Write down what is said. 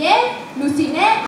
Perché Lucine